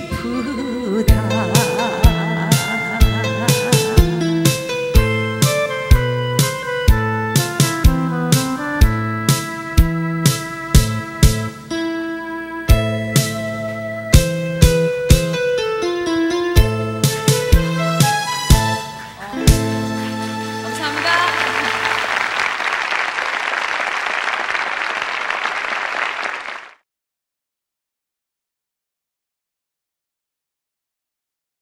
葡萄